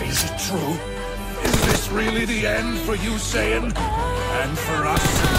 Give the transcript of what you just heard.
Is it true? Is this really the end for you, Saiyan? And for us?